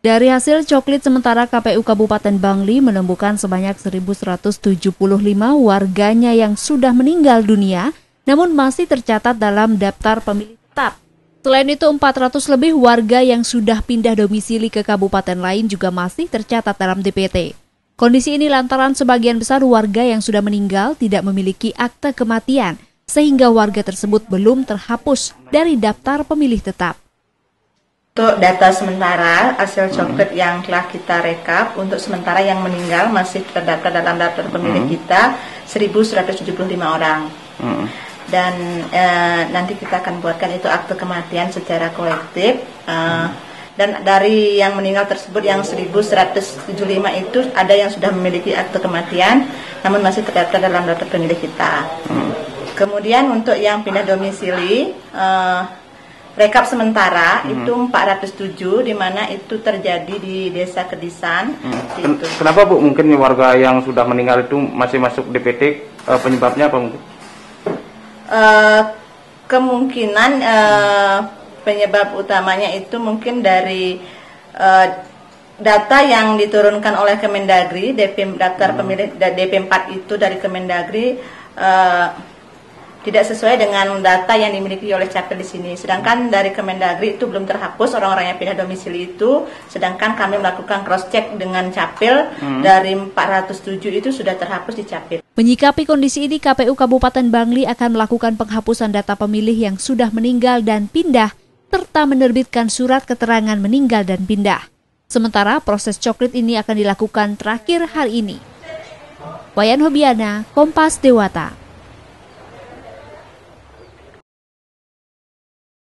Dari hasil coklit sementara KPU Kabupaten Bangli menemukan sebanyak 1.175 warganya yang sudah meninggal dunia, namun masih tercatat dalam daftar pemilih tetap. Selain itu, 400 lebih warga yang sudah pindah domisili ke kabupaten lain juga masih tercatat dalam DPT. Kondisi ini lantaran sebagian besar warga yang sudah meninggal tidak memiliki akte kematian, sehingga warga tersebut belum terhapus dari daftar pemilih tetap. Untuk data sementara, hasil coklat hmm. yang telah kita rekap, untuk sementara yang meninggal masih terdaftar dalam daftar pemilih hmm. kita 1.175 orang. Hmm. Dan eh, nanti kita akan buatkan itu akte kematian secara kolektif. Eh, hmm. Dan dari yang meninggal tersebut yang 1.175 itu ada yang sudah memiliki akte kematian, namun masih terdaftar dalam daftar pemilih kita. Hmm. Kemudian untuk yang pindah domisili, eh, rekap sementara hmm. itu 407 di mana itu terjadi di Desa Kedisan. Hmm. Gitu. Kenapa Bu mungkin warga yang sudah meninggal itu masih masuk DPT uh, eh, penyebabnya apa mungkin? Uh, kemungkinan uh, penyebab utamanya itu mungkin dari uh, data yang diturunkan oleh Kemendagri, DP daftar hmm. pemilih DP 4 itu dari Kemendagri uh, tidak sesuai dengan data yang dimiliki oleh Capil di sini. Sedangkan dari Kemendagri itu belum terhapus orang-orang yang pindah domisili itu, sedangkan kami melakukan cross check dengan Capil hmm. dari 407 itu sudah terhapus di Capil. Menyikapi kondisi ini, KPU Kabupaten Bangli akan melakukan penghapusan data pemilih yang sudah meninggal dan pindah, serta menerbitkan surat keterangan meninggal dan pindah. Sementara proses coklit ini akan dilakukan terakhir hari ini. Wayan Hobiana, Kompas Dewata.